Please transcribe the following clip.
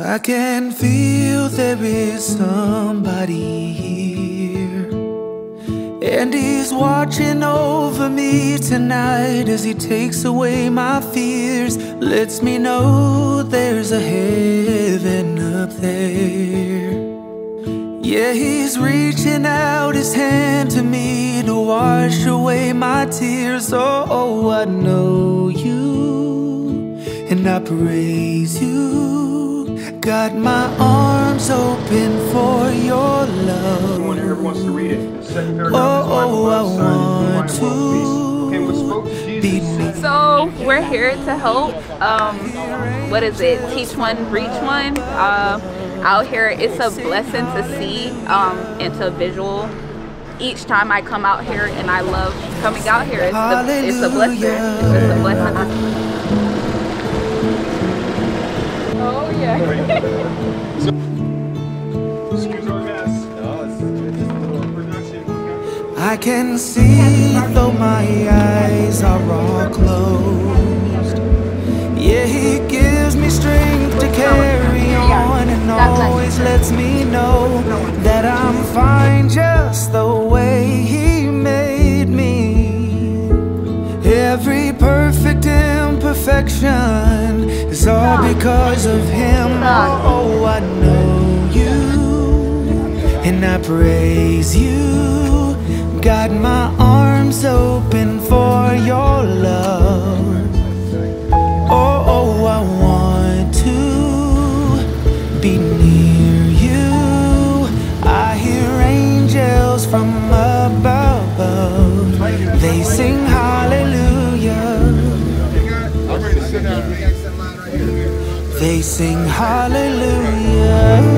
I can feel there is somebody here. And he's watching over me tonight as he takes away my fears. Lets me know there's a heaven up there. Yeah, he's reaching out his hand to me to wash away my tears. Oh, oh I know you and I praise you. Got my arms open for your love. Here wants to read it. Second paragraph Oh, is oh, I want divine world peace. Okay, what to spoke to Jesus be So we're here to help. Um, what is it? Teach one, reach one. Uh, out here, it's a blessing to see um, and to visual. Each time I come out here, and I love coming out here. It's, the, it's a blessing. It's a blessing. I can see though my eyes are all closed. Yeah, he gives me strength to carry on and always lets me know that I'm fine just the way he made me. Every perfect imperfection is all because of him. Oh, I know you and I praise you. Got my arms open for your love. Oh, oh, I want to be near you. I hear angels from above. They sing They sing hallelujah.